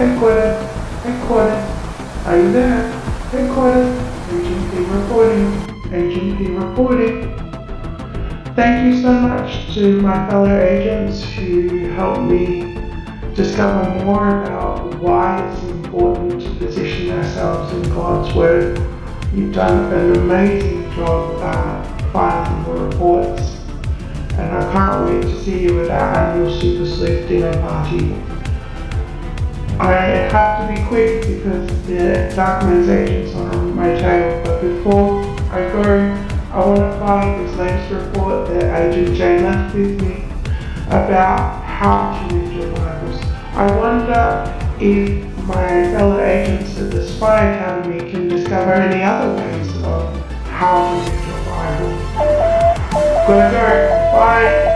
Headquarters, headquarters, are you there? Headquarters, Agent P reporting, Agent P reporting. Thank you so much to my fellow agents who helped me discover more about why it's important to position ourselves in God's Word. You've done an amazing job at filing the reports, and I can't wait to see you at our annual Super Sleuth dinner party. I have to be quick because the agent's on my tail, but before I go, I want to find this latest report that Agent J left with me about how to read your Bibles. I wonder if my fellow agents at the Spy Academy can discover any other ways of how to read your Bible. Gotta go. Bye.